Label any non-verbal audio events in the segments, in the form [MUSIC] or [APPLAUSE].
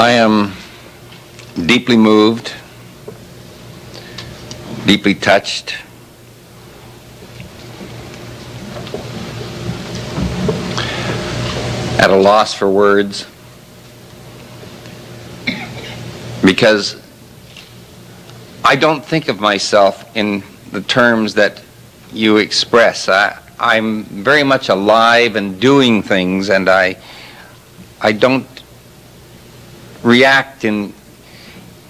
I am deeply moved, deeply touched. At a loss for words because I don't think of myself in the terms that you express. I, I'm very much alive and doing things, and I, I don't react in,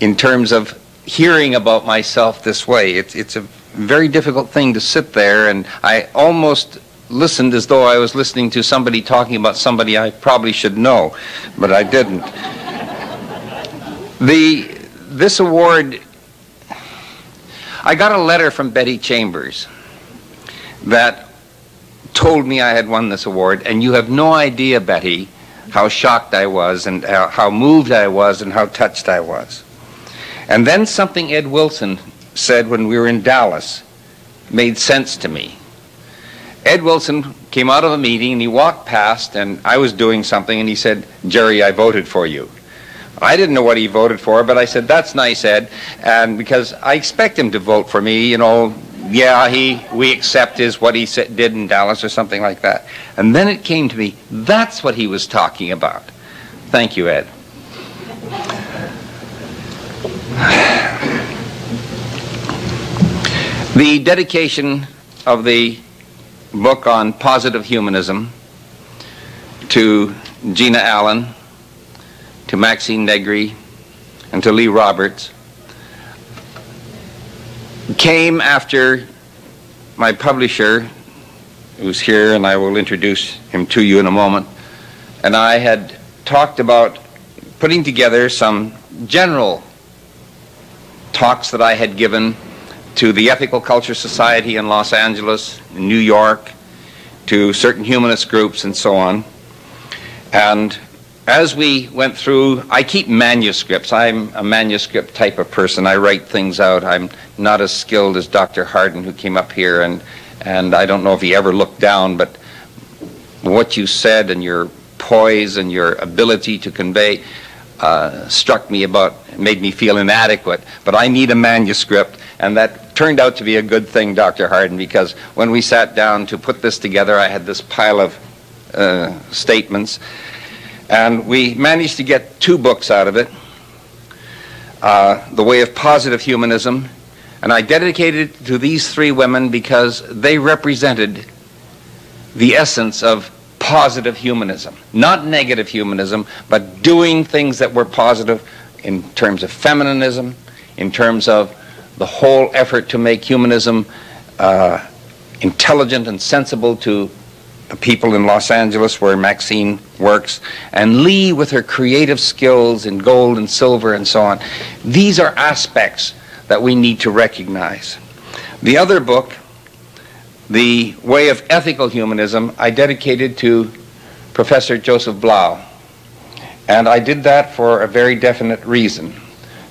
in terms of hearing about myself this way. It's, it's a very difficult thing to sit there, and I almost listened as though I was listening to somebody talking about somebody I probably should know, but I didn't. the, this award, I got a letter from Bette Chambers that told me I had won this award, and you have no idea, Betty, how shocked I was, and how, how moved I was, and how touched I was. And then something Ed Wilson said when we were in Dallas made sense to me. Ed Wilson came out of a meeting and he walked past, and I was doing something, and he said, Jerry, I voted for you. I didn't know what he voted for, but I said, that's nice, Ed, and because I expect him to vote for me, you know, yeah, he, we accept his what he said, did in Dallas or something like that. And then it came to me, that's what he was talking about. Thank you, Ed. The dedication of the book on positive humanism to Gina Allen, to Maxine Negri, and to Lee Roberts came after my publisher, who's here, and I will introduce him to you in a moment, and I had talked about putting together some general talks that I had given to the Ethical Culture Society in Los Angeles, in New York, to certain humanist groups, and so on. And as we went through, I keep manuscripts. I'm a manuscript type of person. I write things out. I'm not as skilled as Dr. Hardin, who came up here, and, and I don't know if he ever looked down, but what you said and your poise and your ability to convey uh, struck me about, made me feel inadequate. But I need a manuscript, and that turned out to be a good thing, Dr. Hardin, because when we sat down to put this together, I had this pile of uh, statements. And we managed to get two books out of it uh, The Way of Positive Humanism. And I dedicated it to these three women because they represented the essence of positive humanism. Not negative humanism, but doing things that were positive in terms of feminism, in terms of the whole effort to make humanism uh, intelligent and sensible to people in Los Angeles where Maxine works, and Lee with her creative skills in gold and silver and so on. These are aspects that we need to recognize. The other book, The Way of Ethical Humanism, I dedicated to Professor Joseph Blau. And I did that for a very definite reason.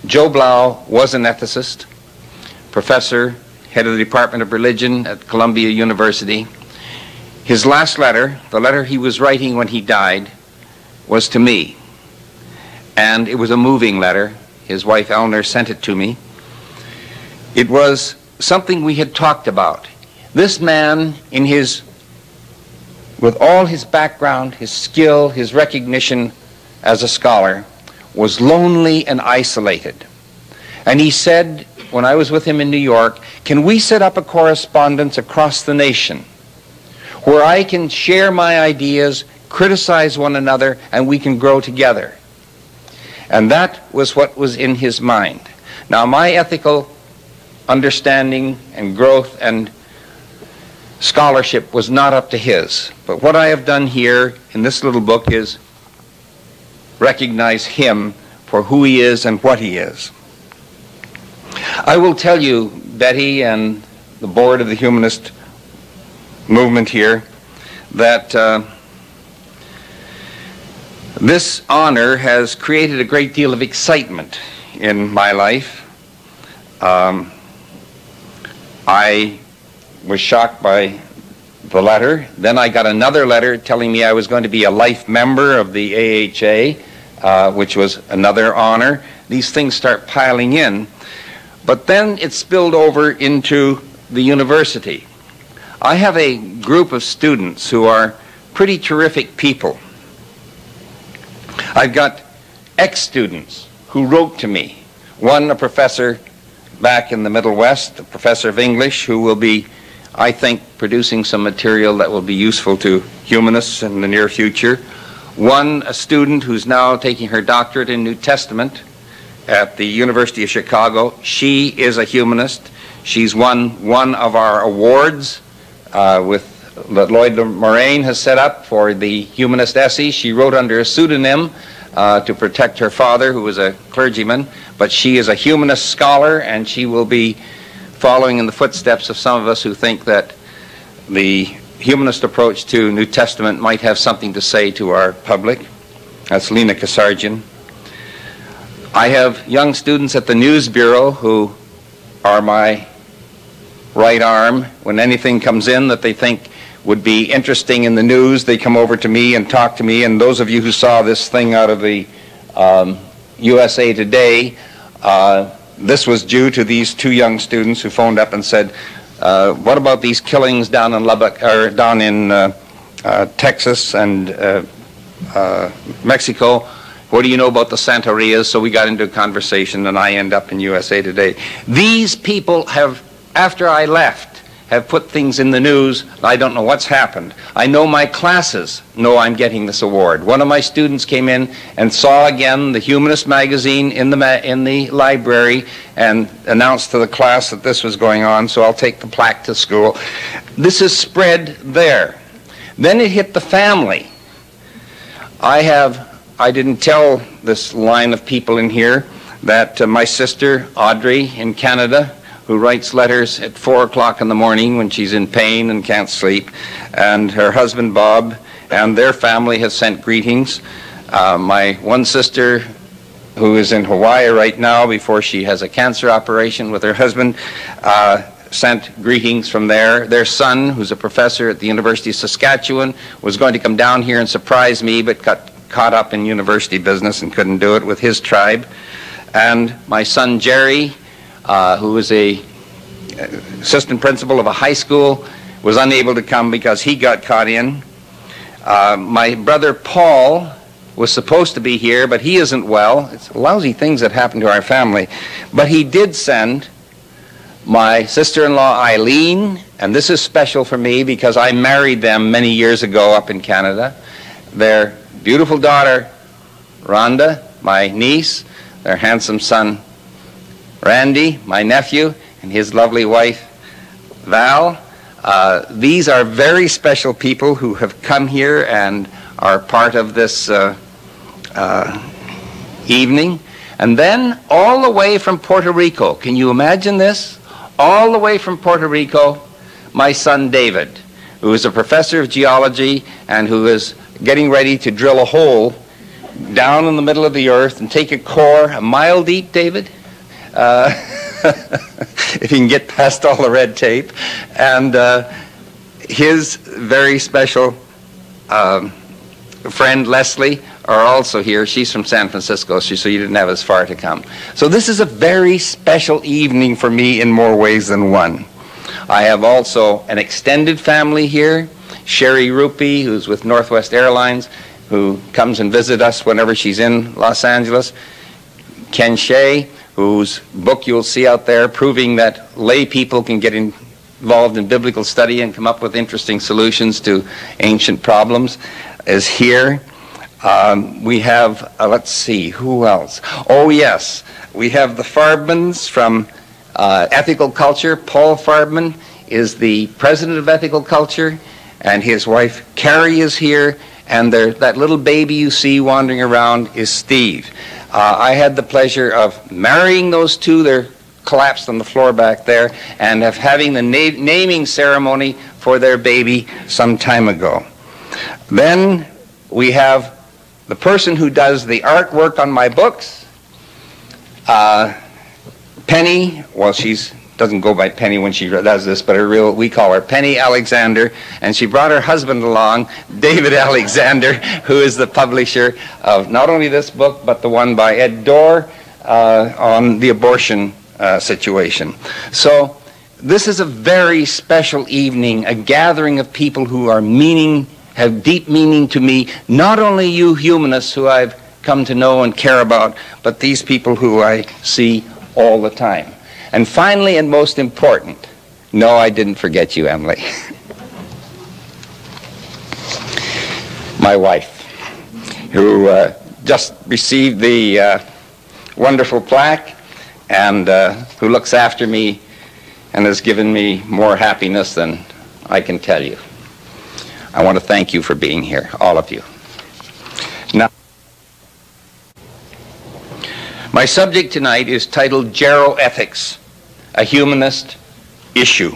Joe Blau was an ethicist, professor, head of the Department of Religion at Columbia University his last letter, the letter he was writing when he died, was to me. And it was a moving letter. His wife Eleanor sent it to me. It was something we had talked about. This man, in his, with all his background, his skill, his recognition as a scholar, was lonely and isolated. And he said, when I was with him in New York, can we set up a correspondence across the nation? Where I can share my ideas, criticize one another, and we can grow together. And that was what was in his mind. Now, my ethical understanding and growth and scholarship was not up to his. But what I have done here in this little book is recognize him for who he is and what he is. I will tell you, Betty and the board of the Humanist movement here that uh, this honor has created a great deal of excitement in my life. Um, I was shocked by the letter. Then I got another letter telling me I was going to be a life member of the AHA uh, which was another honor. These things start piling in. But then it spilled over into the university. I have a group of students who are pretty terrific people. I've got ex students who wrote to me. One, a professor back in the Middle West, a professor of English, who will be, I think, producing some material that will be useful to humanists in the near future. One, a student who's now taking her doctorate in New Testament at the University of Chicago. She is a humanist. She's won one of our awards uh, with that Lloyd Morain has set up for the humanist essay. She wrote under a pseudonym uh, to protect her father, who was a clergyman, but she is a humanist scholar, and she will be following in the footsteps of some of us who think that the humanist approach to New Testament might have something to say to our public. That's Lena Kasarjian. I have young students at the News Bureau who are my right arm. When anything comes in that they think would be interesting in the news, they come over to me and talk to me. And those of you who saw this thing out of the um, USA Today, uh, this was due to these two young students who phoned up and said, uh, "What about these killings down in Lubbock or down in uh, uh Texas and uh, uh, Mexico?" What do you know about the Santerias? So we got into a conversation, and I end up in USA Today. These people have, after I left, have put things in the news. I don't know what's happened. I know my classes know I'm getting this award. One of my students came in and saw again the Humanist magazine in the ma- in the library and announced to the class that this was going on. So I'll take the plaque to school. This is spread there. Then it hit the family. I have I didn't tell this line of people in here that uh, my sister, Audrey, in Canada, who writes letters at 4 o'clock in the morning when she's in pain and can't sleep, and her husband, Bob, and their family has sent greetings. Uh, my one sister, who is in Hawaii right now before she has a cancer operation with her husband, uh, sent greetings from there. Their son, who's a professor at the University of Saskatchewan, was going to come down here and surprise me, but got caught up in university business and couldn't do it with his tribe. And my son Jerry, uh, who was a uh, assistant principal of a high school, was unable to come because he got caught in. Uh, my brother Paul was supposed to be here, but he isn't well. It's lousy things that happen to our family. But he did send my sister-in-law Eileen, and this is special for me because I married them many years ago up in Canada. Their beautiful daughter, Rhonda, my niece, their handsome son, Randy, my nephew, and his lovely wife, Val. Uh, these are very special people who have come here and are part of this uh, uh, evening. And then all the way from Puerto Rico, can you imagine this? All the way from Puerto Rico, my son David, who is a professor of geology and who is getting ready to drill a hole down in the middle of the earth and take a core a mile deep, David, uh, [LAUGHS] if you can get past all the red tape. And uh, his very special um, friend, Leslie, are also here. She's from San Francisco, so you didn't have as far to come. So this is a very special evening for me in more ways than one. I have also an extended family here. Sherry Rupee, who's with Northwest Airlines, who comes and visits us whenever she's in Los Angeles. Ken Shea, whose book you'll see out there, proving that lay people can get involved in biblical study and come up with interesting solutions to ancient problems, is here. Um, we have, uh, let's see, who else? Oh, yes, we have the Farbmans from uh, Ethical Culture. Paul Farbman is the president of Ethical Culture and his wife Carrie is here, and that little baby you see wandering around is Steve. Uh, I had the pleasure of marrying those two. They're collapsed on the floor back there, and of having the na- naming ceremony for their baby some time ago. Then we have the person who does the artwork on my books. Uh, Penny, well, she's doesn't go by Penny when she does this, but her real, we call her Penny Alexander, and she brought her husband along, [LAUGHS] David Alexander, who is the publisher of not only this book, but the one by Edd Doerr uh, on the abortion uh, situation. So this is a very special evening, a gathering of people who are meaning, have deep meaning to me, not only you humanists who I've come to know and care about, but these people who I see all the time. And finally, and most important, no, I didn't forget you, Emily. [LAUGHS] My wife, who uh, just received the uh, wonderful plaque and uh, who looks after me and has given me more happiness than I can tell you. I want to thank you for being here, all of you. My subject tonight is titled Geroethics a humanist issue.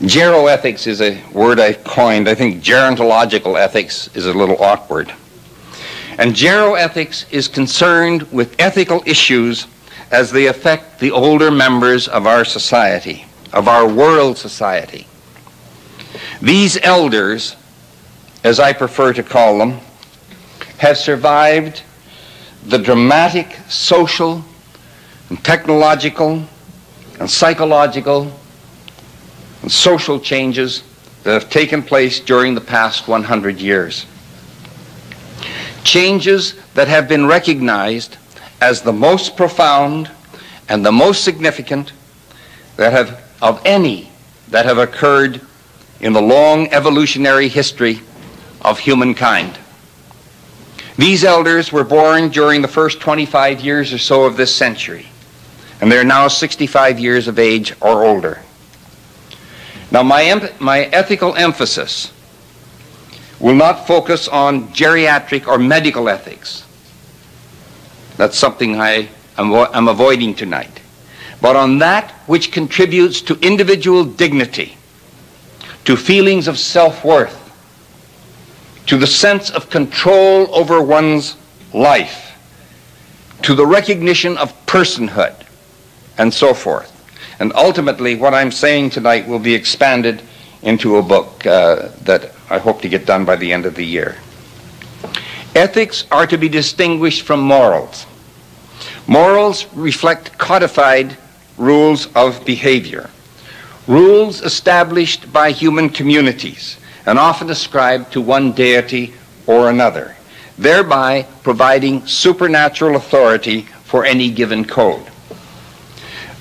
Geroethics is a word I've coined. I think gerontological ethics is a little awkward. And geroethics is concerned with ethical issues as they affect the older members of our society, of our world society. These elders, as I prefer to call them, have survived the dramatic social and technological and psychological and social changes that have taken place during the past 100 years. Changes that have been recognized as the most profound and the most significant that have of any that have occurred in the long evolutionary history of humankind. These elders were born during the first 25 years or so of this century and they're now 65 years of age or older. Now, my, my ethical emphasis will not focus on geriatric or medical ethics. That's something I am I'm avoiding tonight. But on that which contributes to individual dignity, to feelings of self worth, to the sense of control over one's life, to the recognition of personhood, and so forth. And ultimately, what I'm saying tonight will be expanded into a book uh, that I hope to get done by the end of the year. Ethics are to be distinguished from morals. Morals reflect codified rules of behavior, rules established by human communities and often ascribed to one deity or another, thereby providing supernatural authority for any given code.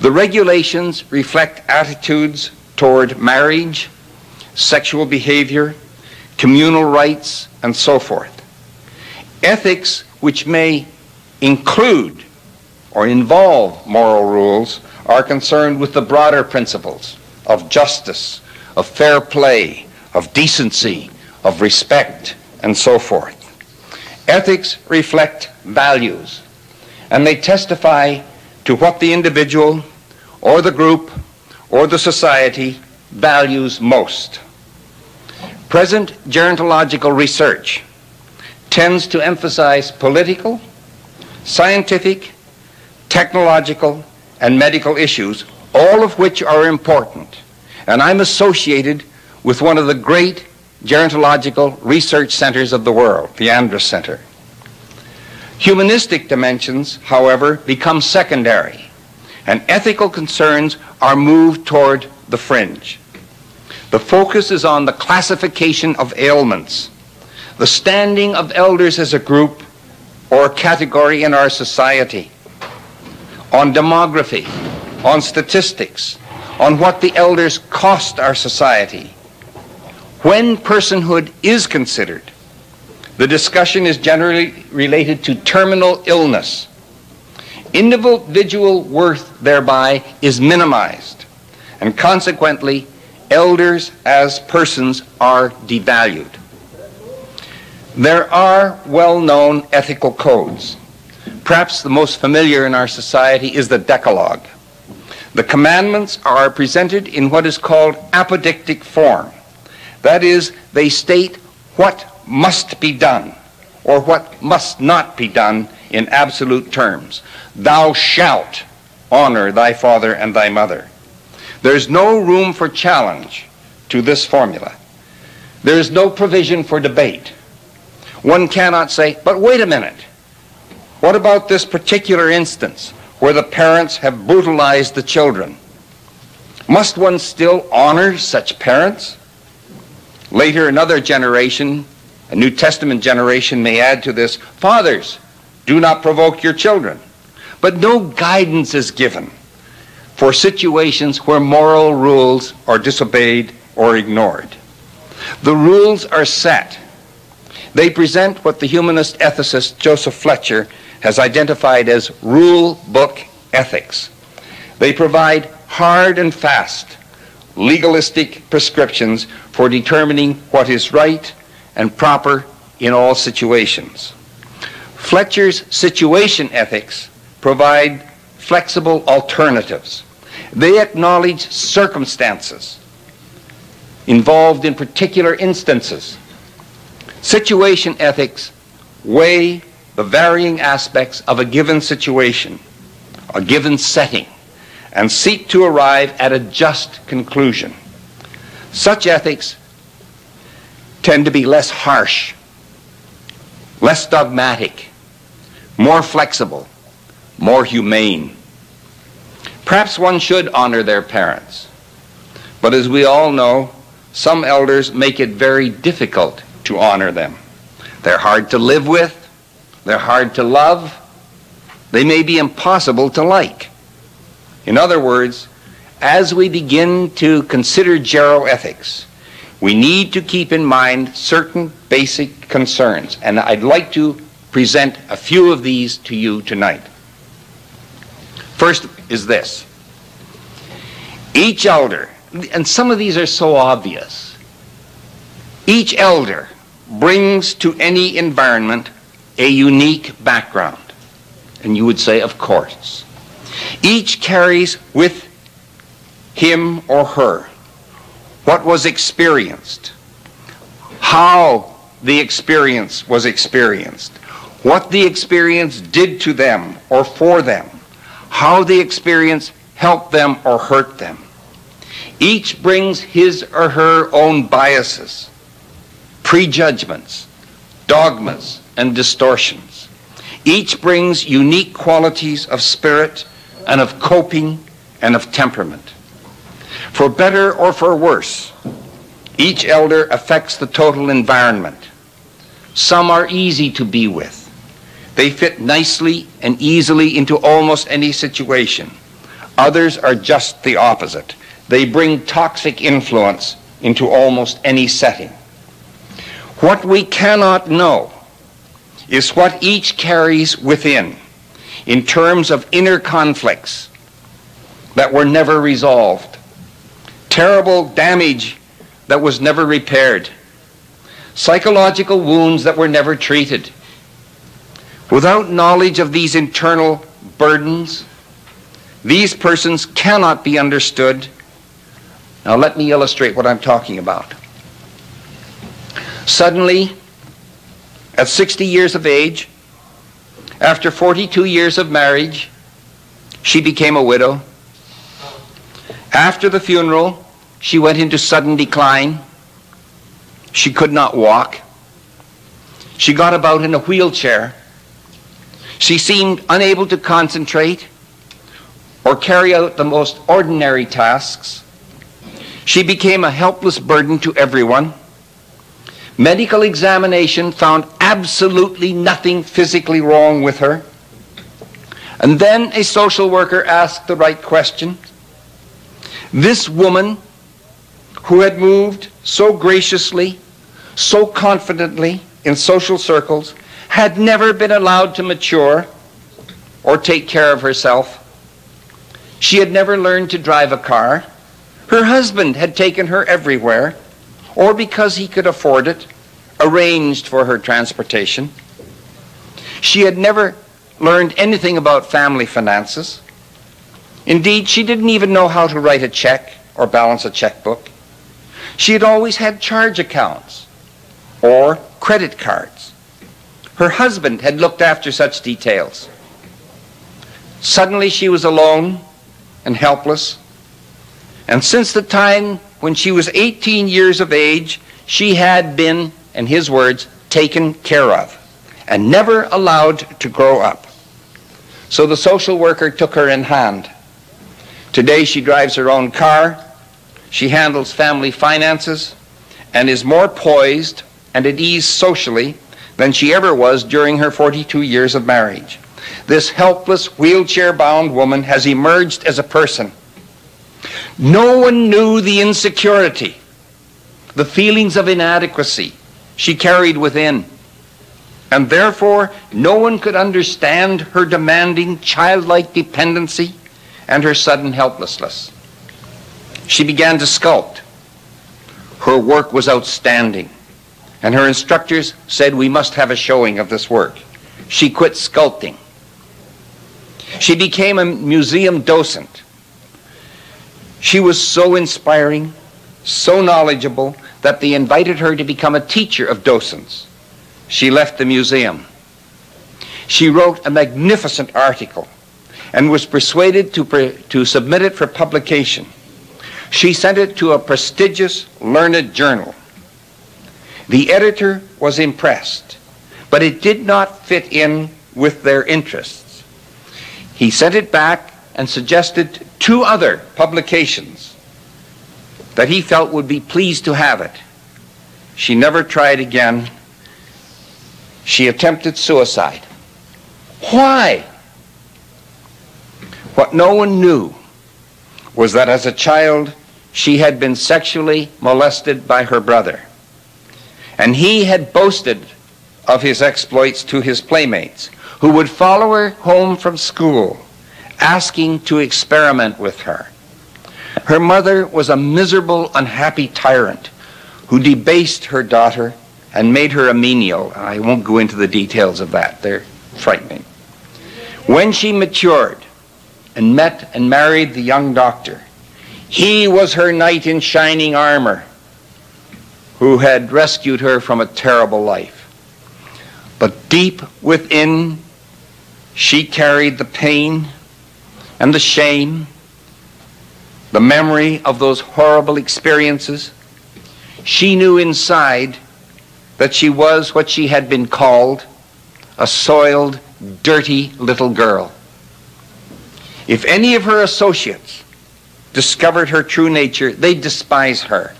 The regulations reflect attitudes toward marriage, sexual behavior, communal rights, and so forth. Ethics, which may include or involve moral rules, are concerned with the broader principles of justice, of fair play, of decency, of respect, and so forth. Ethics reflect values, and they testify to what the individual or the group or the society values most. Present gerontological research tends to emphasize political, scientific, technological, and medical issues, all of which are important. And I'm associated with one of the great gerontological research centers of the world, the Andrus Center. Humanistic dimensions, however, become secondary, and ethical concerns are moved toward the fringe. The focus is on the classification of ailments, the standing of elders as a group or category in our society, on demography, on statistics, on what the elders cost our society. When personhood is considered, the discussion is generally related to terminal illness. Individual worth thereby is minimized, and consequently, elders as persons are devalued. There are well known ethical codes. Perhaps the most familiar in our society is the Decalogue. The commandments are presented in what is called apodictic form. That is, they state what must be done or what must not be done in absolute terms. Thou shalt honor thy father and thy mother. There's no room for challenge to this formula. There is no provision for debate. One cannot say, but wait a minute. What about this particular instance where the parents have brutalized the children? Must one still honor such parents? Later, another generation, a New Testament generation, may add to this Fathers, do not provoke your children. But no guidance is given for situations where moral rules are disobeyed or ignored. The rules are set. They present what the humanist ethicist Joseph Fletcher has identified as rule book ethics. They provide hard and fast legalistic prescriptions for determining what is right and proper in all situations. Fletcher's situation ethics provide flexible alternatives. They acknowledge circumstances involved in particular instances. Situation ethics weigh the varying aspects of a given situation, a given setting, and seek to arrive at a just conclusion. Such ethics tend to be less harsh, less dogmatic, more flexible, more humane. Perhaps one should honor their parents, but as we all know, some elders make it very difficult to honor them. They're hard to live with, they're hard to love, they may be impossible to like. In other words, as we begin to consider geroethics, we need to keep in mind certain basic concerns, and I'd like to present a few of these to you tonight. First is this each elder, and some of these are so obvious, each elder brings to any environment a unique background. And you would say, of course. Each carries with him or her what was experienced, how the experience was experienced, what the experience did to them or for them, how the experience helped them or hurt them. Each brings his or her own biases, prejudgments, dogmas, and distortions. Each brings unique qualities of spirit and of coping and of temperament. For better or for worse, each elder affects the total environment. Some are easy to be with. They fit nicely and easily into almost any situation. Others are just the opposite. They bring toxic influence into almost any setting. What we cannot know is what each carries within in terms of inner conflicts that were never resolved, terrible damage that was never repaired, psychological wounds that were never treated. Without knowledge of these internal burdens, these persons cannot be understood. Now, let me illustrate what I'm talking about. Suddenly, at 60 years of age, after 42 years of marriage, she became a widow. After the funeral, she went into sudden decline. She could not walk. She got about in a wheelchair. She seemed unable to concentrate or carry out the most ordinary tasks. She became a helpless burden to everyone. Medical examination found absolutely nothing physically wrong with her. And then a social worker asked the right question. This woman, who had moved so graciously, so confidently in social circles, had never been allowed to mature or take care of herself. She had never learned to drive a car. Her husband had taken her everywhere or because he could afford it, arranged for her transportation. She had never learned anything about family finances. Indeed, she didn't even know how to write a check or balance a checkbook. She had always had charge accounts or credit cards. Her husband had looked after such details. Suddenly she was alone and helpless. And since the time when she was 18 years of age, she had been, in his words, taken care of and never allowed to grow up. So the social worker took her in hand. Today she drives her own car, she handles family finances, and is more poised and at ease socially than she ever was during her 42 years of marriage. This helpless, wheelchair bound woman has emerged as a person. No one knew the insecurity, the feelings of inadequacy she carried within. And therefore, no one could understand her demanding childlike dependency and her sudden helplessness. She began to sculpt. Her work was outstanding, and her instructors said we must have a showing of this work. She quit sculpting. She became a museum docent. She was so inspiring, so knowledgeable, that they invited her to become a teacher of docents. She left the museum. She wrote a magnificent article and was persuaded to, to submit it for publication. She sent it to a prestigious, learned journal. The editor was impressed, but it did not fit in with their interests. He sent it back and suggested two other publications that he felt would be pleased to have it. She never tried again. She attempted suicide. Why? What no one knew was that as a child, she had been sexually molested by her brother. And he had boasted of his exploits to his playmates, who would follow her home from school, asking to experiment with her. Her mother was a miserable, unhappy tyrant who debased her daughter and made her a menial. I won't go into the details of that, they're frightening. When she matured, and met and married the young doctor. He was her knight in shining armor who had rescued her from a terrible life. But deep within, she carried the pain and the shame, the memory of those horrible experiences. She knew inside that she was what she had been called a soiled, dirty little girl. If any of her associates discovered her true nature, they'd despise her,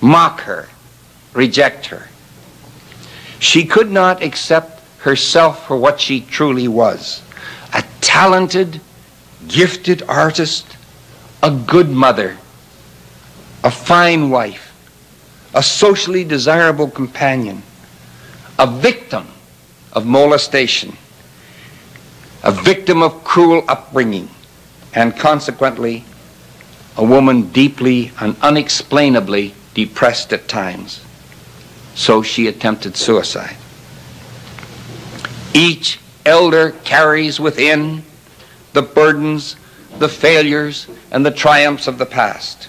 mock her, reject her. She could not accept herself for what she truly was a talented, gifted artist, a good mother, a fine wife, a socially desirable companion, a victim of molestation a victim of cruel upbringing, and consequently, a woman deeply and unexplainably depressed at times. So she attempted suicide. Each elder carries within the burdens, the failures, and the triumphs of the past.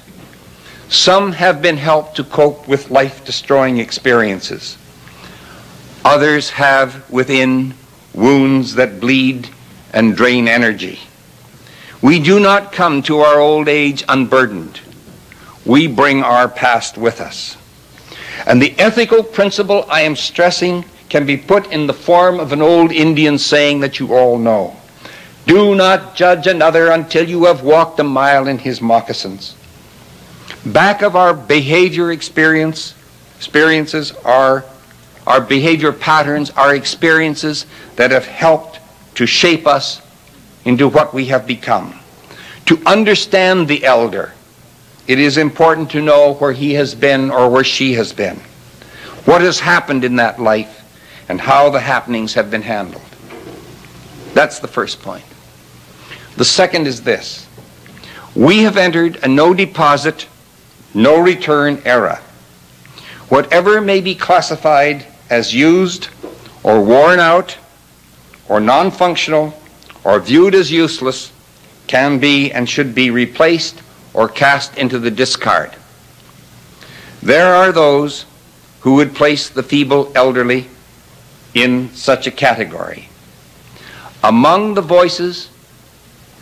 Some have been helped to cope with life destroying experiences. Others have within wounds that bleed and drain energy. We do not come to our old age unburdened. We bring our past with us. And the ethical principle I am stressing can be put in the form of an old Indian saying that you all know. Do not judge another until you have walked a mile in his moccasins. Back of our behavior experience, experiences are our behavior patterns, our experiences that have helped to shape us into what we have become. To understand the elder, it is important to know where he has been or where she has been, what has happened in that life, and how the happenings have been handled. That's the first point. The second is this. We have entered a no deposit, no return era. Whatever may be classified as used or worn out or non-functional or viewed as useless can be and should be replaced or cast into the discard. There are those who would place the feeble elderly in such a category. Among the voices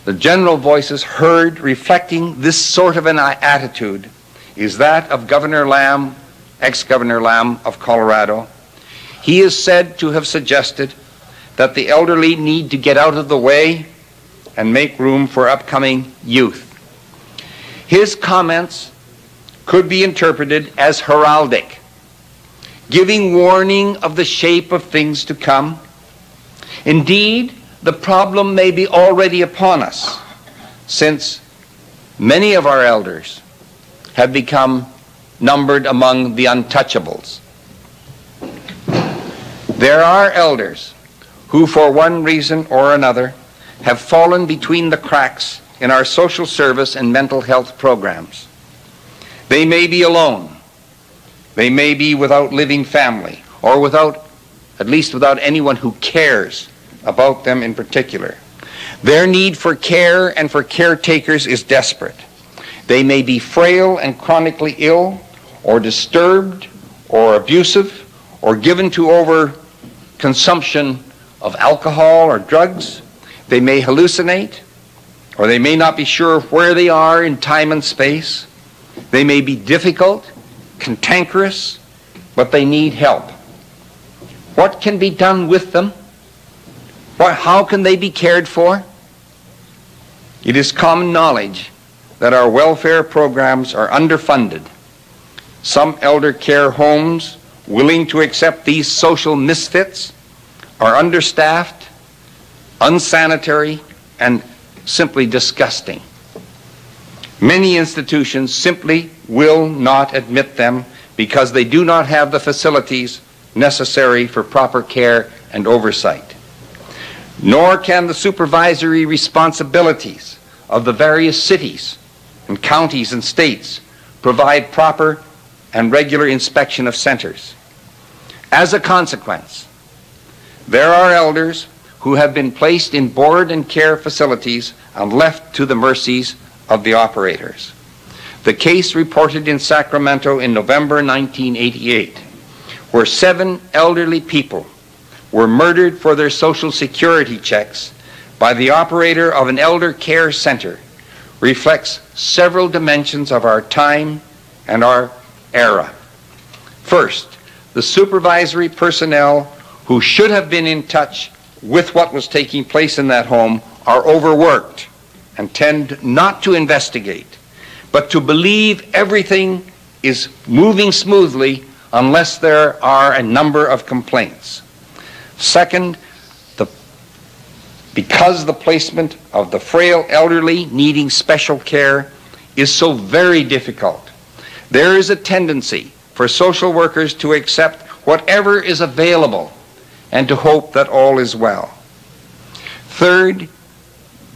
the general voices heard reflecting this sort of an attitude is that of Governor Lamm, ex-Governor Lamm of Colorado. He is said to have suggested that the elderly need to get out of the way and make room for upcoming youth. His comments could be interpreted as heraldic, giving warning of the shape of things to come. Indeed, the problem may be already upon us, since many of our elders have become numbered among the untouchables. There are elders who, for one reason or another, have fallen between the cracks in our social service and mental health programs. They may be alone. They may be without living family or without, at least without anyone who cares about them in particular. Their need for care and for caretakers is desperate. They may be frail and chronically ill, or disturbed, or abusive, or given to over consumption of alcohol or drugs. They may hallucinate, or they may not be sure where they are in time and space. They may be difficult, cantankerous, but they need help. What can be done with them? How can they be cared for? It is common knowledge that our welfare programs are underfunded. Some elder care homes willing to accept these social misfits are understaffed, unsanitary, and simply disgusting. Many institutions simply will not admit them because they do not have the facilities necessary for proper care and oversight. Nor can the supervisory responsibilities of the various cities and counties and states provide proper and regular inspection of centers. As a consequence, there are elders who have been placed in board and care facilities and left to the mercies of the operators. The case reported in Sacramento in November 1988, where seven elderly people were murdered for their Social Security checks by the operator of an elder care center, reflects several dimensions of our time and our era. First, the supervisory personnel who should have been in touch with what was taking place in that home are overworked and tend not to investigate, but to believe everything is moving smoothly unless there are a number of complaints. Second, the, because the placement of the frail elderly needing special care is so very difficult, there is a tendency for social workers to accept whatever is available and to hope that all is well. Third,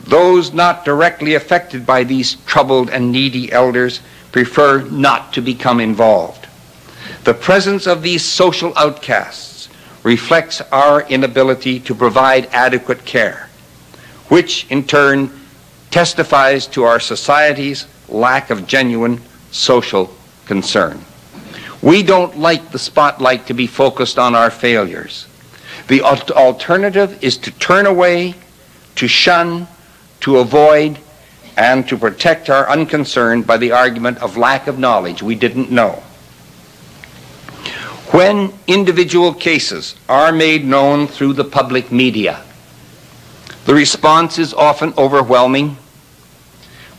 those not directly affected by these troubled and needy elders prefer not to become involved. The presence of these social outcasts reflects our inability to provide adequate care, which in turn testifies to our society's lack of genuine social concern. We don't like the spotlight to be focused on our failures. The alternative is to turn away, to shun, to avoid, and to protect our unconcern by the argument of lack of knowledge. We didn't know. When individual cases are made known through the public media, the response is often overwhelming,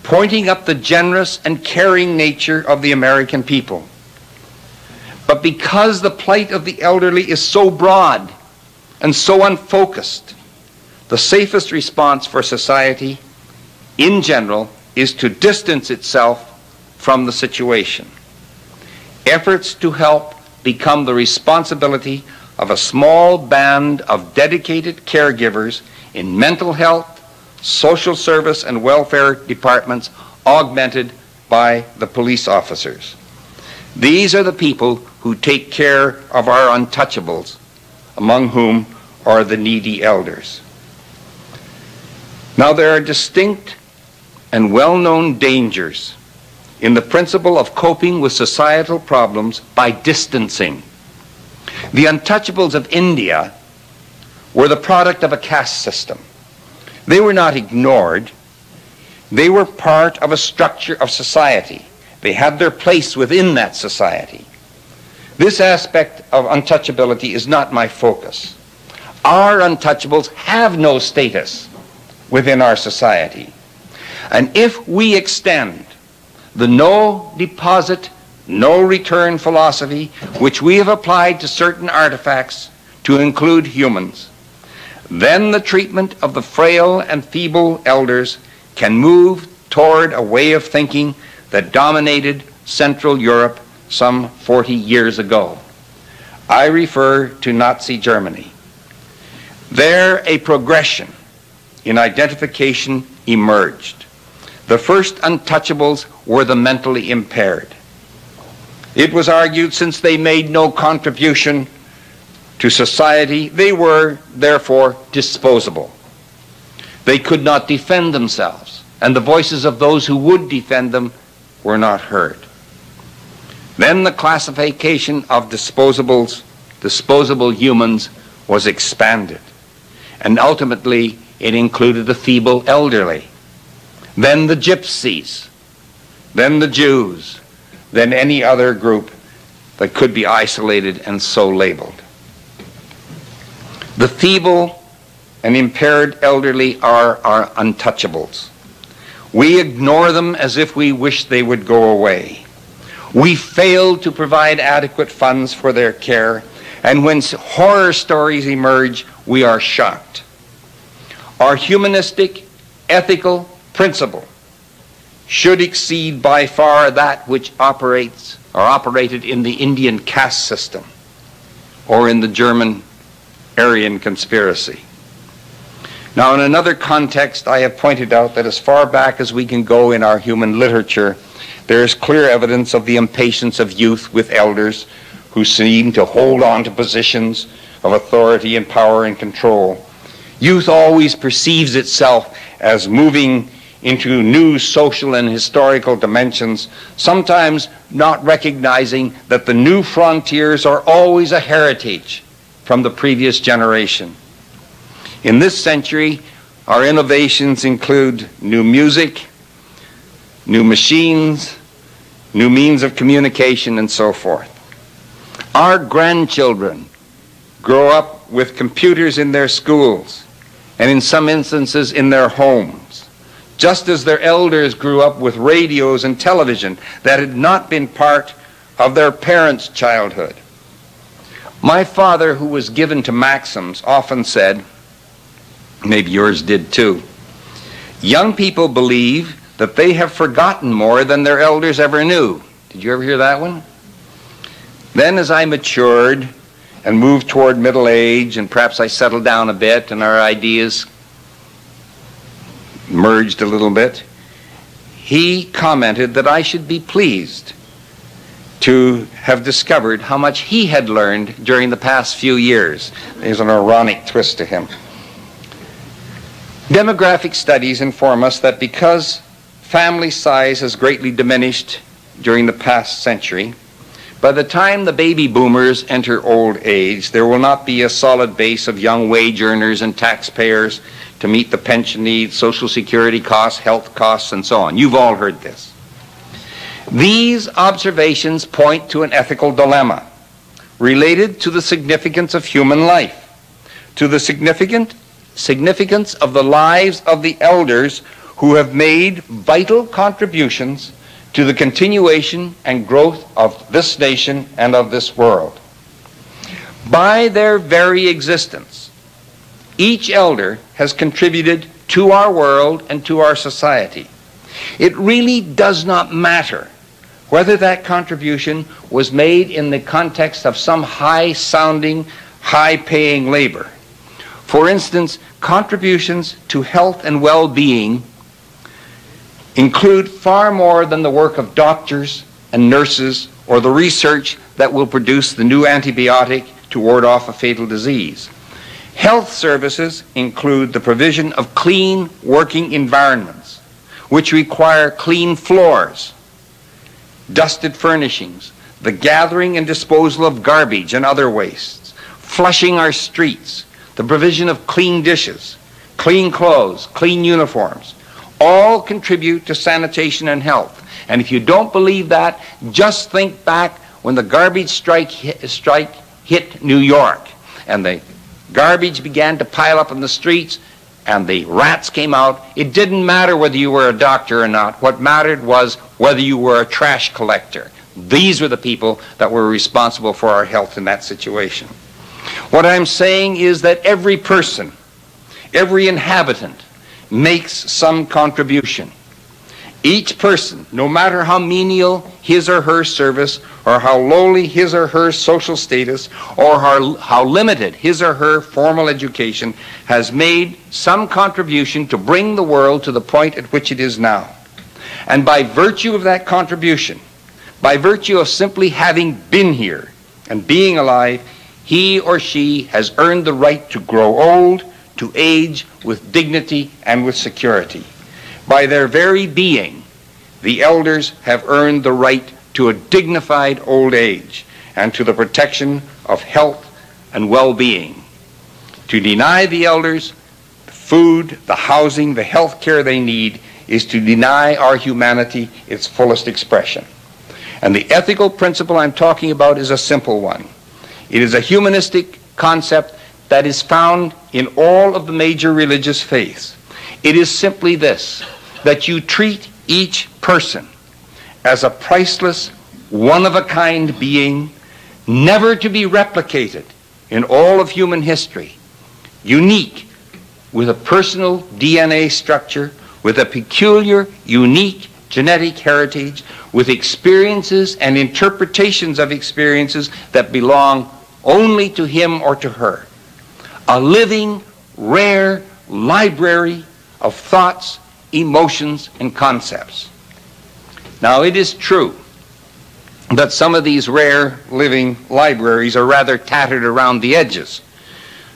pointing up the generous and caring nature of the American people. But because the plight of the elderly is so broad and so unfocused, the safest response for society in general is to distance itself from the situation. Efforts to help become the responsibility of a small band of dedicated caregivers in mental health, social service, and welfare departments, augmented by the police officers. These are the people who take care of our untouchables, among whom are the needy elders. Now, there are distinct and well known dangers in the principle of coping with societal problems by distancing. The untouchables of India were the product of a caste system. They were not ignored, They were part of a structure of society. They had their place within that society. This aspect of untouchability is not my focus. Our untouchables have no status within our society. And if we extend the no deposit, no return philosophy, which we have applied to certain artifacts to include humans, then the treatment of the frail and feeble elders can move toward a way of thinking that dominated Central Europe some 40 years ago. I refer to Nazi Germany. There, a progression in identification emerged. The first untouchables were the mentally impaired. It was argued since they made no contribution to society, they were therefore disposable. They could not defend themselves, and the voices of those who would defend them were not heard. Then the classification of disposables, disposable humans, was expanded. And ultimately, it included the feeble elderly, then the gypsies, then the Jews, then any other group that could be isolated and so labeled. The feeble and impaired elderly are our untouchables. We ignore them as if we wish they would go away. We fail to provide adequate funds for their care, and when horror stories emerge, we are shocked. Our humanistic, ethical principle should exceed by far that which operates or operated in the Indian caste system or in the German Aryan conspiracy. Now, in another context, I have pointed out that as far back as we can go in our human literature, there is clear evidence of the impatience of youth with elders who seem to hold on to positions of authority and power and control. Youth always perceives itself as moving into new social and historical dimensions, sometimes not recognizing that the new frontiers are always a heritage from the previous generation. In this century, our innovations include new music, new machines, new means of communication, and so forth. Our grandchildren grow up with computers in their schools and in some instances in their homes, just as their elders grew up with radios and television that had not been part of their parents' childhood. My father, who was given to maxims, often said, maybe yours did too, young people believe that they have forgotten more than their elders ever knew. Did you ever hear that one? Then, as I matured and moved toward middle age, and perhaps I settled down a bit and our ideas merged a little bit, he commented that I should be pleased to have discovered how much he had learned during the past few years. There's an ironic twist to him. Demographic studies inform us that because family size has greatly diminished during the past century, by the time the baby boomers enter old age, there will not be a solid base of young wage earners and taxpayers to meet the pension needs, social security costs, health costs, and so on. You've all heard this. These observations point to an ethical dilemma related to the significance of human life, to the significant significance of the lives of the elders who have made vital contributions to the continuation and growth of this nation and of this world. By their very existence, each elder has contributed to our world and to our society. It really does not matter whether that contribution was made in the context of some high sounding, high paying labor. For instance, contributions to health and well being include far more than the work of doctors and nurses or the research that will produce the new antibiotic to ward off a fatal disease. Health services include the provision of clean working environments, which require clean floors, dusted furnishings, the gathering and disposal of garbage and other wastes, flushing our streets, the provision of clean dishes, clean clothes, clean uniforms. all contribute to sanitation and health. And if you don't believe that, just think back when the garbage strike hit, strike hit New York and the garbage began to pile up in the streets and the rats came out. It didn't matter whether you were a doctor or not. What mattered was whether you were a trash collector. These were the people that were responsible for our health in that situation. What I'm saying is that every person, every inhabitant, makes some contribution. Each person, no matter how menial his or her service, or how lowly his or her social status, or how, how limited his or her formal education, has made some contribution to bring the world to the point at which it is now. And by virtue of that contribution, by virtue of simply having been here and being alive, he or she has earned the right to grow old, to age with dignity and with security. By their very being, the elders have earned the right to a dignified old age and to the protection of health and well-being. To deny the elders the food, the housing, the health care they need is to deny our humanity its fullest expression. And the ethical principle I'm talking about is a simple one. It is a humanistic concept that is found in all of the major religious faiths. It is simply this that you treat each person as a priceless, one of a kind being, never to be replicated in all of human history, unique, with a personal DNA structure, with a peculiar, unique genetic heritage, with experiences and interpretations of experiences that belong only to him or to her. A living, rare library of thoughts, emotions, and concepts. Now, it is true that some of these rare living libraries are rather tattered around the edges.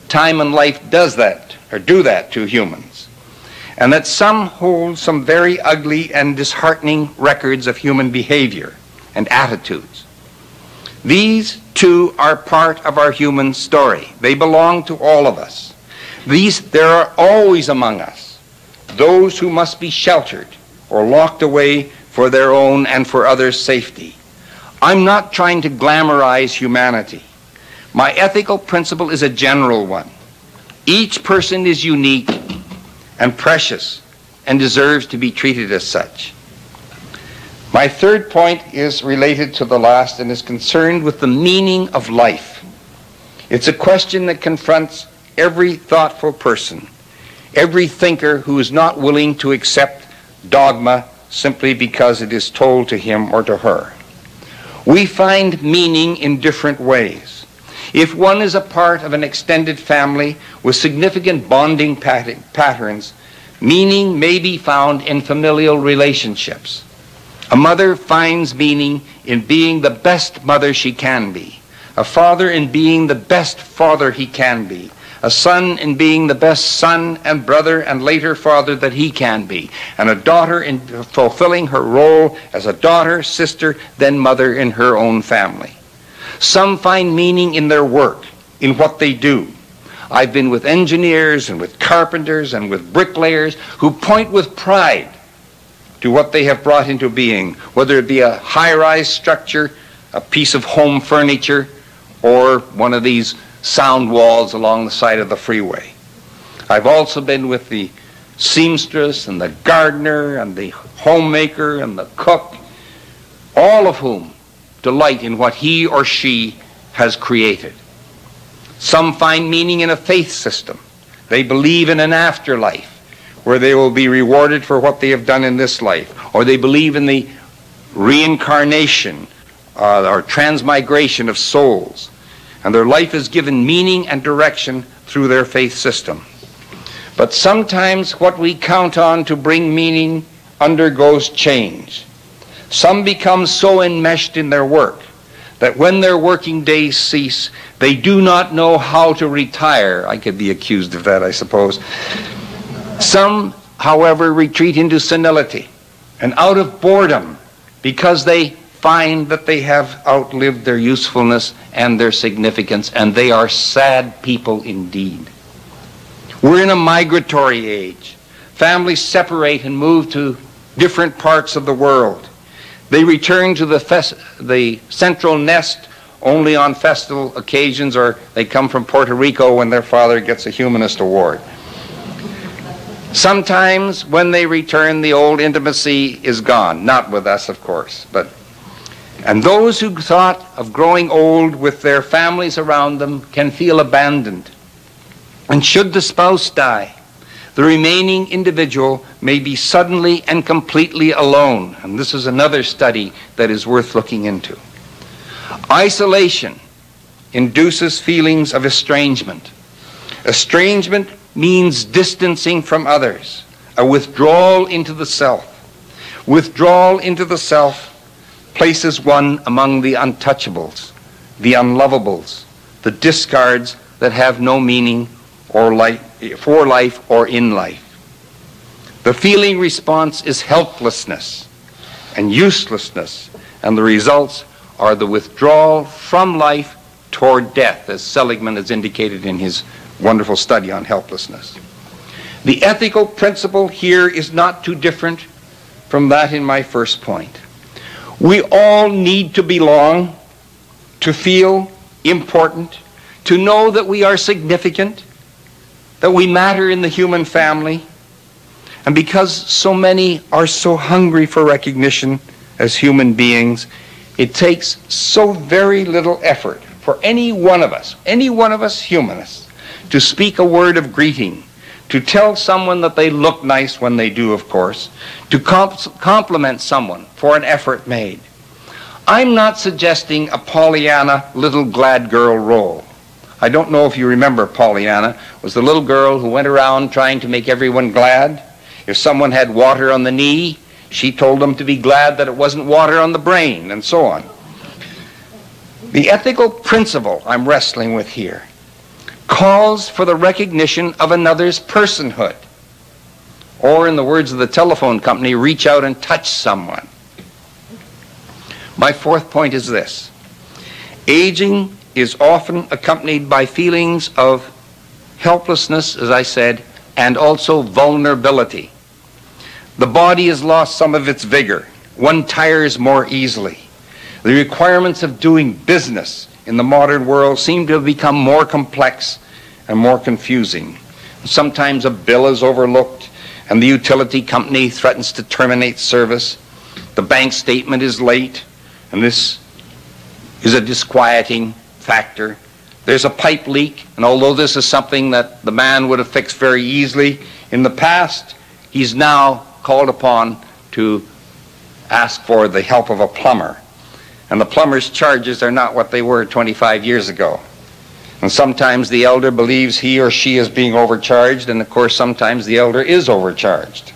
Time and life does that, or do that to humans. And that some hold some very ugly and disheartening records of human behavior and attitudes. These too are part of our human story. They belong to all of us. These, there are always among us those who must be sheltered or locked away for their own and for others' safety. I'm not trying to glamorize humanity. My ethical principle is a general one. Each person is unique and precious and deserves to be treated as such. My third point is related to the last and is concerned with the meaning of life. It's a question that confronts every thoughtful person, every thinker who is not willing to accept dogma simply because it is told to him or to her. We find meaning in different ways. If one is a part of an extended family with significant bonding pat- patterns, meaning may be found in familial relationships. A mother finds meaning in being the best mother she can be. A father in being the best father he can be. A son in being the best son and brother and later father that he can be. And a daughter in fulfilling her role as a daughter, sister, then mother in her own family. Some find meaning in their work, in what they do. I've been with engineers and with carpenters and with bricklayers who point with pride to what they have brought into being, whether it be a high rise structure, a piece of home furniture, or one of these sound walls along the side of the freeway. I've also been with the seamstress and the gardener and the homemaker and the cook, all of whom delight in what he or she has created. Some find meaning in a faith system. They believe in an afterlife where they will be rewarded for what they have done in this life, or they believe in the reincarnation uh, or transmigration of souls, and their life is given meaning and direction through their faith system. But sometimes what we count on to bring meaning undergoes change. Some become so enmeshed in their work that when their working days cease, they do not know how to retire. I could be accused of that, I suppose. Some, however, retreat into senility and out of boredom because they find that they have outlived their usefulness and their significance, and they are sad people indeed. We're in a migratory age. Families separate and move to different parts of the world. They return to the, the central nest only on festival occasions, or they come from Puerto Rico when their father gets a humanist award. Sometimes when they return, the old intimacy is gone. Not with us, of course, but. And those who thought of growing old with their families around them can feel abandoned. And should the spouse die, the remaining individual may be suddenly and completely alone. And this is another study that is worth looking into. Isolation induces feelings of estrangement. Estrangement means distancing from others, a withdrawal into the self. Withdrawal into the self places one among the untouchables, the unlovables, the discards that have no meaning or life, for life or in life. The feeling response is helplessness and uselessness, and the results are the withdrawal from life toward death, as Seligman has indicated in his wonderful study on helplessness. The ethical principle here is not too different from that in my first point. We all need to belong, to feel important, to know that we are significant, that we matter in the human family. And because so many are so hungry for recognition as human beings, it takes so very little effort for any one of us, any one of us humanists, to speak a word of greeting, to tell someone that they look nice when they do, of course, to comp- compliment someone for an effort made. I'm not suggesting a Pollyanna little glad girl role. I don't know if you remember Pollyanna was the little girl who went around trying to make everyone glad. If someone had water on the knee, she told them to be glad that it wasn't water on the brain, and so on. The ethical principle I'm wrestling with here calls for the recognition of another's personhood. Or, in the words of the telephone company, reach out and touch someone. My fourth point is this aging is often accompanied by feelings of helplessness, as I said, and also vulnerability. The body has lost some of its vigor. One tires more easily. The requirements of doing business in the modern world seem to have become more complex and more confusing. Sometimes a bill is overlooked and the utility company threatens to terminate service. The bank statement is late, and this is a disquieting factor. There's a pipe leak, and although this is something that the man would have fixed very easily in the past, he's now called upon to ask for the help of a plumber. And the plumber's charges are not what they were 25 years ago. And sometimes the elder believes he or she is being overcharged, and of course, sometimes the elder is overcharged.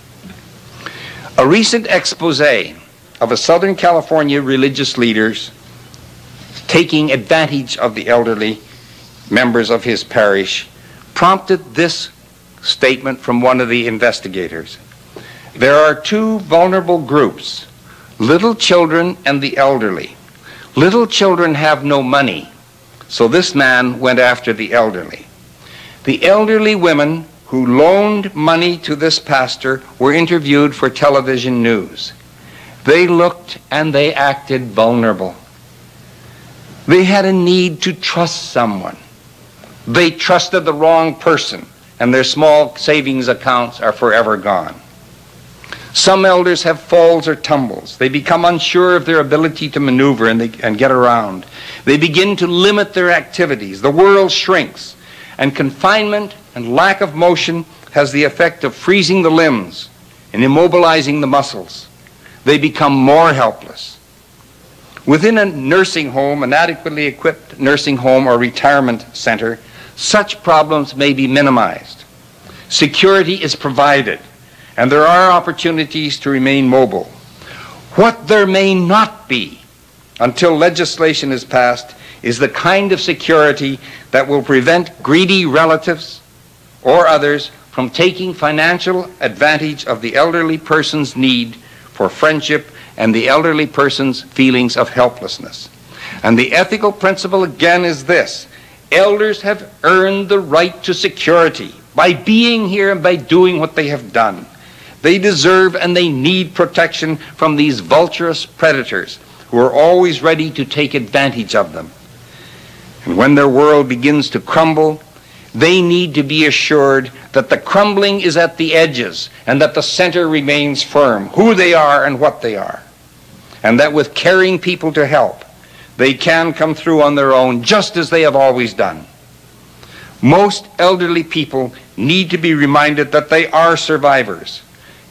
A recent expose of a Southern California religious leaders taking advantage of the elderly members of his parish prompted this statement from one of the investigators. There are two vulnerable groups little children and the elderly. Little children have no money, so this man went after the elderly. The elderly women who loaned money to this pastor were interviewed for television news. They looked and they acted vulnerable. They had a need to trust someone. They trusted the wrong person, and their small savings accounts are forever gone. Some elders have falls or tumbles. They become unsure of their ability to maneuver and, they, and get around. They begin to limit their activities. The world shrinks, and confinement and lack of motion has the effect of freezing the limbs and immobilizing the muscles. They become more helpless. Within a nursing home, an adequately equipped nursing home or retirement center, such problems may be minimized. Security is provided and there are opportunities to remain mobile. What there may not be until legislation is passed is the kind of security that will prevent greedy relatives or others from taking financial advantage of the elderly person's need for friendship and the elderly person's feelings of helplessness. And the ethical principle again is this elders have earned the right to security by being here and by doing what they have done. They deserve and they need protection from these vulturous predators who are always ready to take advantage of them. And when their world begins to crumble, they need to be assured that the crumbling is at the edges and that the center remains firm, who they are and what they are. And that with carrying people to help, they can come through on their own just as they have always done. Most elderly people need to be reminded that they are survivors,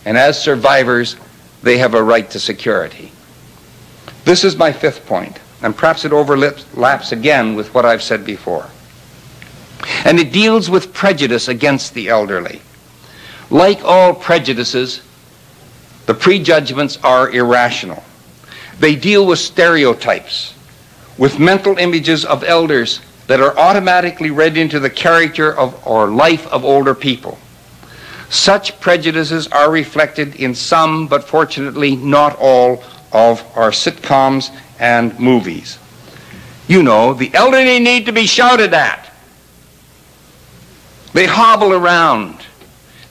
and as survivors, they have a right to security. This is my fifth point, and perhaps it overlaps again with what I've said before. And it deals with prejudice against the elderly. Like all prejudices, the prejudgments are irrational. They deal with stereotypes, with mental images of elders that are automatically read into the character of or life of older people. Such prejudices are reflected in some, but fortunately not all, of our sitcoms and movies. You know, the elderly need to be shouted at. They hobble around.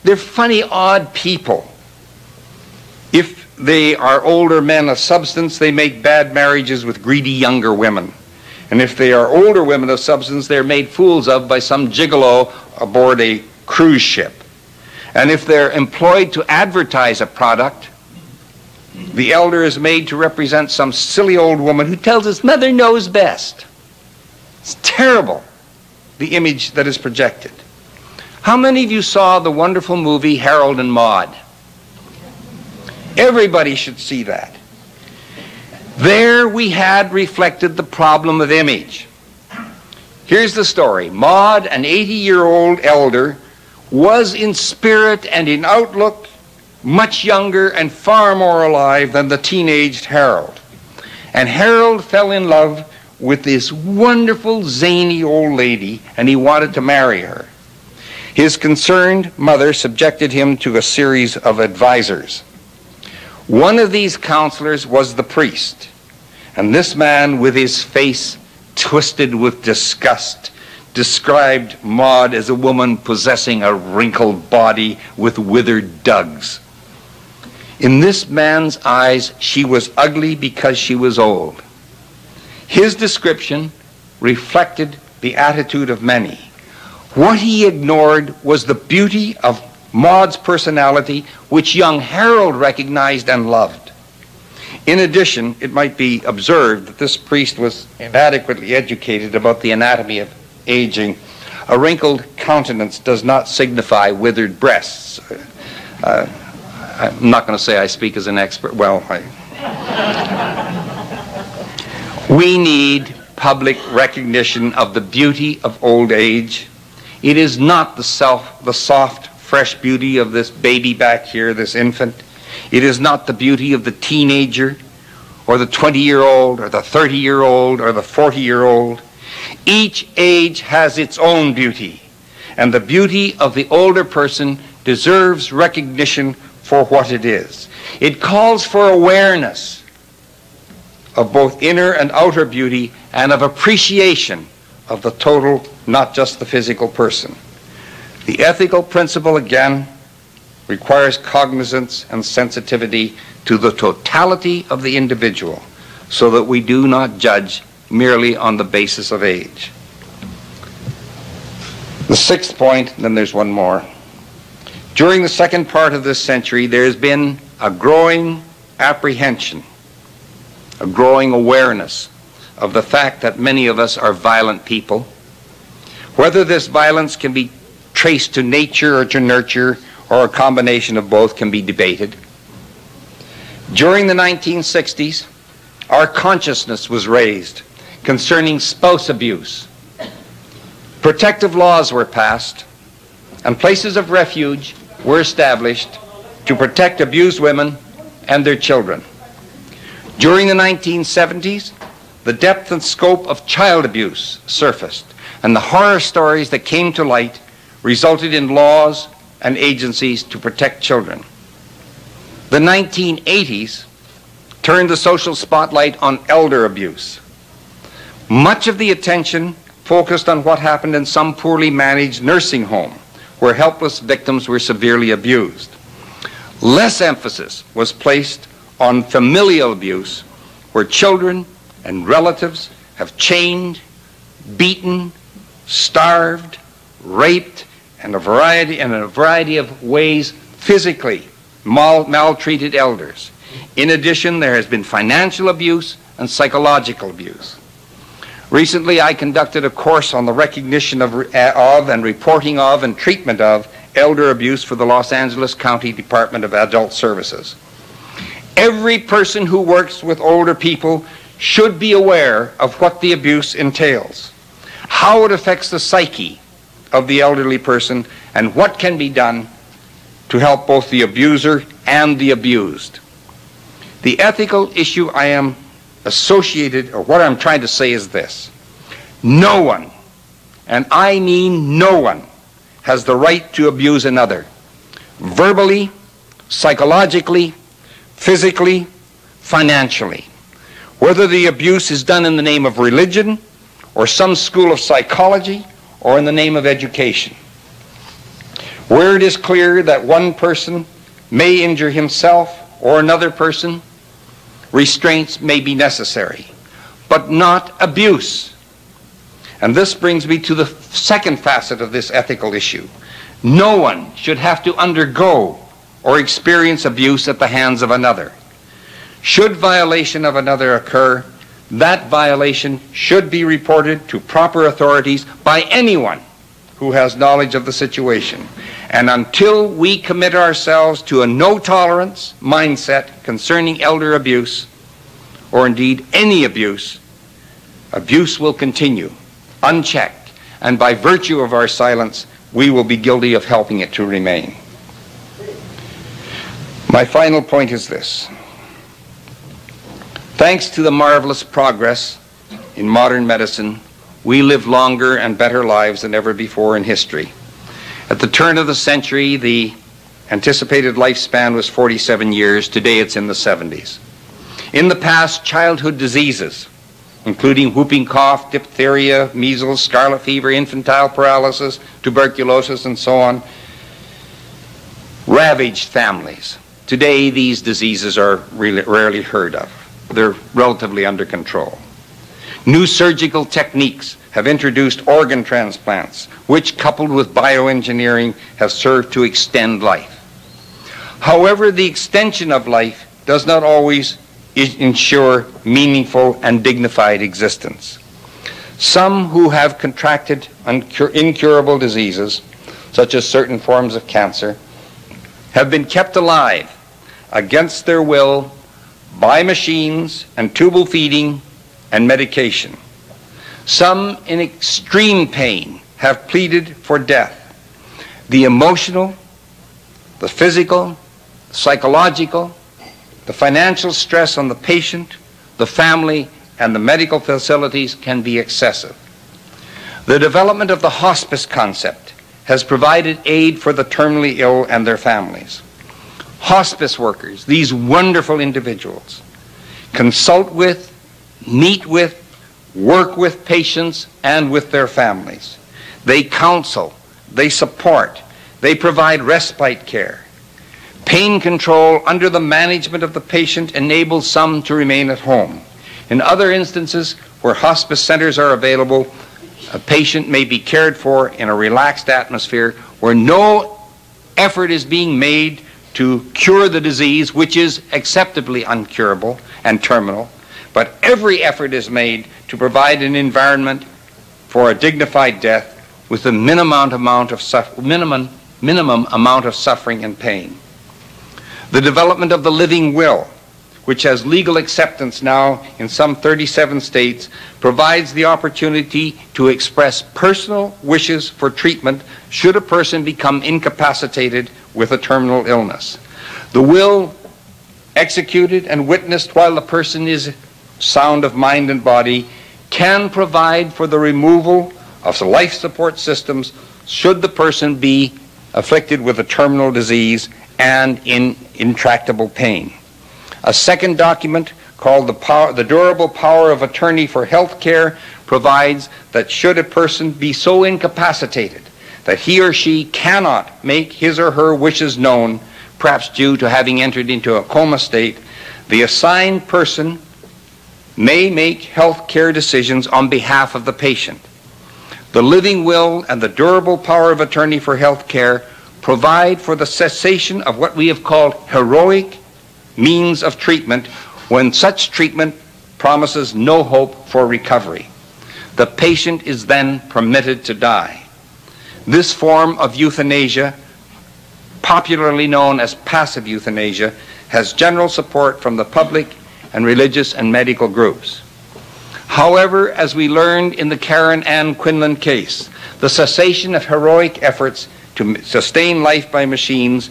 They're funny, odd people. If they are older men of substance, they make bad marriages with greedy younger women. And if they are older women of substance, they're made fools of by some gigolo aboard a cruise ship. And if they're employed to advertise a product, the elder is made to represent some silly old woman who tells us mother knows best. It's terrible, the image that is projected. How many of you saw the wonderful movie Harold and Maude? Everybody should see that. There we had reflected the problem of image. Here's the story. Maude, an 80-year-old elder, was in spirit and in outlook much younger and far more alive than the teenaged Harold. And Harold fell in love with this wonderful, zany old lady, and he wanted to marry her. His concerned mother subjected him to a series of advisers. One of these counselors was the priest, and this man, with his face twisted with disgust, described Maude as a woman possessing a wrinkled body with withered dugs. In this man's eyes, she was ugly because she was old. His description reflected the attitude of many. What he ignored was the beauty of Maude's personality, which young Harold recognized and loved. In addition, it might be observed that this priest was inadequately educated about the anatomy of aging. A wrinkled countenance does not signify withered breasts. Uh, I'm not going to say I speak as an expert. Well, I, [LAUGHS] we need public recognition of the beauty of old age. It is not the self, the soft fresh beauty of this baby back here, this infant. It is not the beauty of the teenager or the 20 year old or the 30 year old or the 40 year old. Each age has its own beauty, and the beauty of the older person deserves recognition for what it is. It calls for awareness of both inner and outer beauty and of appreciation of the total, not just the physical person. The ethical principle, again, requires cognizance and sensitivity to the totality of the individual so that we do not judge merely on the basis of age. The sixth point, then there's one more. During the second part of this century, there has been a growing apprehension, a growing awareness of the fact that many of us are violent people. Whether this violence can be traced to nature or to nurture or a combination of both can be debated. During the 1960s, our consciousness was raised concerning spouse abuse. Protective laws were passed, and places of refuge were established to protect abused women and their children. During the 1970s, the depth and scope of child abuse surfaced, and the horror stories that came to light resulted in laws and agencies to protect children. The 1980s turned the social spotlight on elder abuse. Much of the attention focused on what happened in some poorly managed nursing home where helpless victims were severely abused. Less emphasis was placed on familial abuse, where children and relatives have chained, beaten, starved, raped, and a variety in a variety of ways physically mal- maltreated elders. In addition, there has been financial abuse and psychological abuse. Recently, I conducted a course on the recognition of, uh, of and reporting of and treatment of elder abuse for the Los Angeles County Department of Adult Services. Every person who works with older people should be aware of what the abuse entails, how it affects the psyche of the elderly person, and what can be done to help both the abuser and the abused. The ethical issue I am associated, or what I'm trying to say is this no one, and I mean no one, has the right to abuse another verbally, psychologically, physically, financially. Whether the abuse is done in the name of religion or some school of psychology or in the name of education. Where it is clear that one person may injure himself or another person, restraints may be necessary, but not abuse. And this brings me to the second facet of this ethical issue. No one should have to undergo or experience abuse at the hands of another. Should violation of another occur, that violation should be reported to proper authorities by anyone who has knowledge of the situation. And until we commit ourselves to a no tolerance mindset concerning elder abuse, or indeed any abuse, abuse will continue unchecked, and by virtue of our silence, we will be guilty of helping it to remain. My final point is this. Thanks to the marvelous progress in modern medicine, we live longer and better lives than ever before in history. At the turn of the century, the anticipated lifespan was 47 years. Today it's in the 70s. In the past, childhood diseases, including whooping cough, diphtheria, measles, scarlet fever, infantile paralysis, tuberculosis, and so on, ravaged families. Today, these diseases are really rarely heard of. They're relatively under control. New surgical techniques have introduced organ transplants, which, coupled with bioengineering, have served to extend life. However, the extension of life does not always ensure meaningful and dignified existence. Some who have contracted incurable diseases, such as certain forms of cancer, have been kept alive against their will by machines and tubal feeding and medication. Some in extreme pain have pleaded for death. The emotional, the physical, psychological, the financial stress on the patient, the family, and the medical facilities can be excessive. The development of the hospice concept has provided aid for the terminally ill and their families. Hospice workers, these wonderful individuals, consult with, meet with, work with patients and with their families. They counsel, they support, they provide respite care. Pain control under the management of the patient enables some to remain at home. In other instances where hospice centers are available, a patient may be cared for in a relaxed atmosphere where no effort is being made to cure the disease, which is acceptably uncurable and terminal, but every effort is made to provide an environment for a dignified death with the minimum amount of minimum, minimum amount of suffering and pain. The development of the living will, which has legal acceptance now in some 37 states, provides the opportunity to express personal wishes for treatment should a person become incapacitated with a terminal illness. The will executed and witnessed while the person is sound of mind and body can provide for the removal of life support systems should the person be afflicted with a terminal disease and in intractable pain. A second document called the, power, the Durable Power of Attorney for Health Care provides that should a person be so incapacitated that he or she cannot make his or her wishes known, perhaps due to having entered into a coma state, the assigned person may make health care decisions on behalf of the patient. The living will and the durable power of attorney for health care provide for the cessation of what we have called heroic means of treatment when such treatment promises no hope for recovery. The patient is then permitted to die. This form of euthanasia, popularly known as passive euthanasia, has general support from the public and religious and medical groups. However, as we learned in the Karen Ann Quinlan case, the cessation of heroic efforts to sustain life by machines,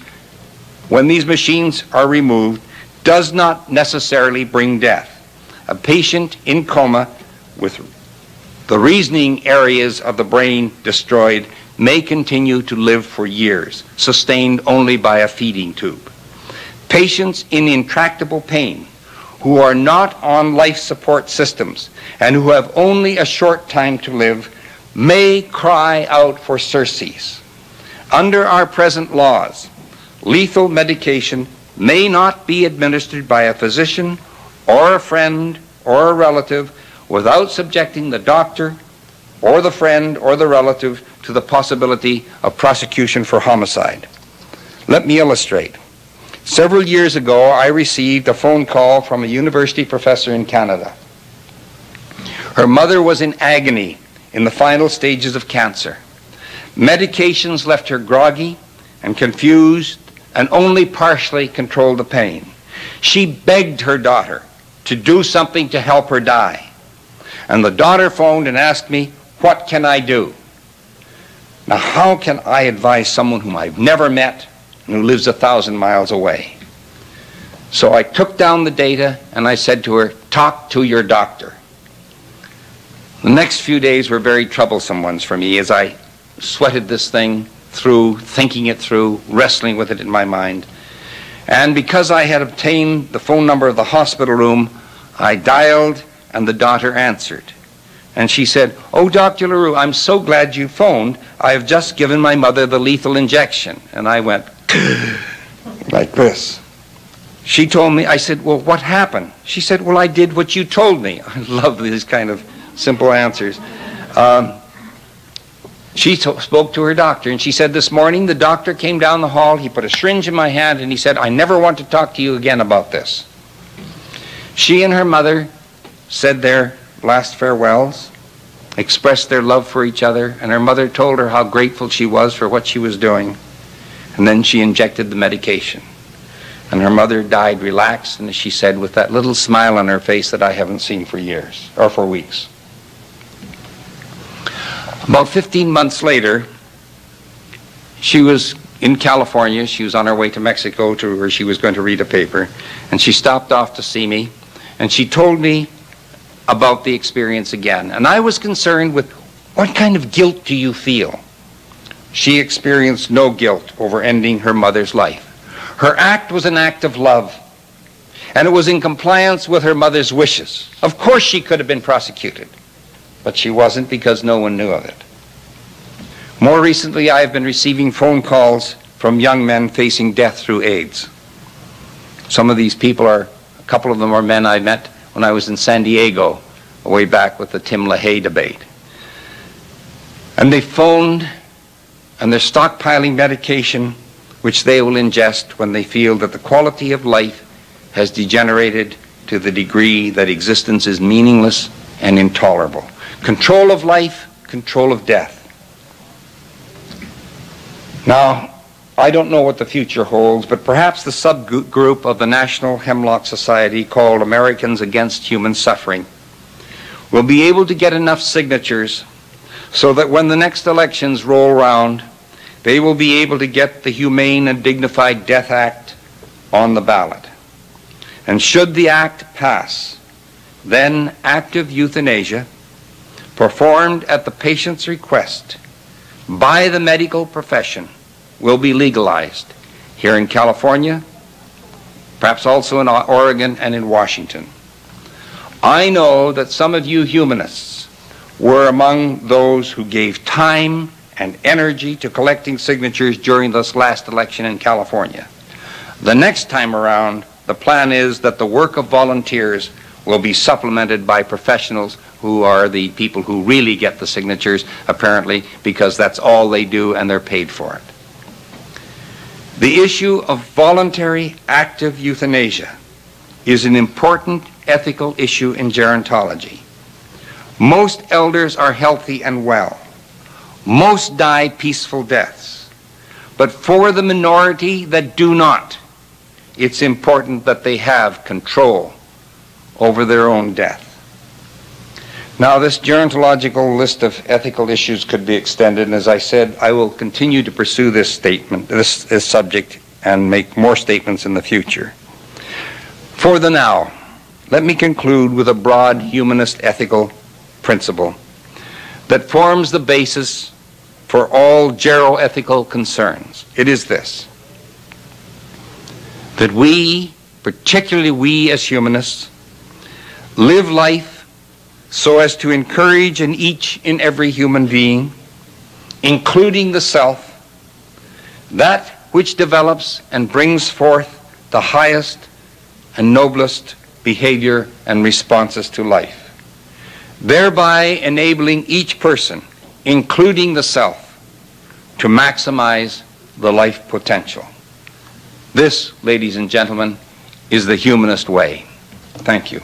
when these machines are removed, does not necessarily bring death. A patient in coma with the reasoning areas of the brain destroyed may continue to live for years, sustained only by a feeding tube. Patients in intractable pain who are not on life support systems and who have only a short time to live may cry out for surcease. Under our present laws, lethal medication may not be administered by a physician or a friend or a relative without subjecting the doctor or the friend or the relative to the possibility of prosecution for homicide. Let me illustrate. Several years ago, I received a phone call from a university professor in Canada. Her mother was in agony in the final stages of cancer. Medications left her groggy and confused and only partially controlled the pain. She begged her daughter to do something to help her die. And the daughter phoned and asked me, What can I do? Now, how can I advise someone whom I've never met who lives a thousand miles away? So I took down the data and I said to her, Talk to your doctor. The next few days were very troublesome ones for me as I sweated this thing through, thinking it through, wrestling with it in my mind. And because I had obtained the phone number of the hospital room, I dialed and the daughter answered. And she said, Oh, Dr. Larue, I'm so glad you phoned. I have just given my mother the lethal injection. And I went [GASPS] like this. She told me, I said, Well, what happened? She said, Well, I did what you told me. [LAUGHS] I love these kind of simple answers. Um, she spoke to her doctor and she said, This morning the doctor came down the hall, he put a syringe in my hand, and he said, I never want to talk to you again about this. She and her mother said their last farewells, expressed their love for each other, and her mother told her how grateful she was for what she was doing. And then she injected the medication. And her mother died relaxed, and as she said, with that little smile on her face that I haven't seen for years, or for weeks. About 15 months later, she was in California. She was on her way to Mexico to where she was going to read a paper. And she stopped off to see me. And she told me about the experience again. And I was concerned with what kind of guilt do you feel? She experienced no guilt over ending her mother's life. Her act was an act of love, and it was in compliance with her mother's wishes. Of course, she could have been prosecuted, but she wasn't because no one knew of it. More recently, I have been receiving phone calls from young men facing death through AIDS. Some of these people are, a couple of them are men I met when I was in San Diego, way back with the Tim LaHaye debate. And they phoned and they're stockpiling medication which they will ingest when they feel that the quality of life has degenerated to the degree that existence is meaningless and intolerable. Control of life, control of death. Now, I don't know what the future holds, but perhaps the subgroup of the National Hemlock Society called Americans Against Human Suffering will be able to get enough signatures so that when the next elections roll round, they will be able to get the Humane and Dignified Death Act on the ballot. And should the act pass, then active euthanasia, performed at the patient's request by the medical profession, will be legalized here in California, perhaps also in Oregon and in Washington. I know that some of you humanists were among those who gave time and energy to collecting signatures during this last election in California. The next time around, the plan is that the work of volunteers will be supplemented by professionals who are the people who really get the signatures, apparently, because that's all they do and they're paid for it. The issue of voluntary active euthanasia is an important ethical issue in gerontology. Most elders are healthy and well. Most die peaceful deaths. But for the minority that do not, it's important that they have control over their own death. Now, this gerontological list of ethical issues could be extended, and as I said, I will continue to pursue this statement, this, this subject, and make more statements in the future. For the now, let me conclude with a broad humanist ethical principle that forms the basis for all geroethical concerns. It is this that we, particularly we as humanists, live life so as to encourage in each and every human being, including the self, that which develops and brings forth the highest and noblest behavior and responses to life, thereby enabling each person, including the self, to maximize the life potential. This, ladies and gentlemen, is the humanist way. Thank you.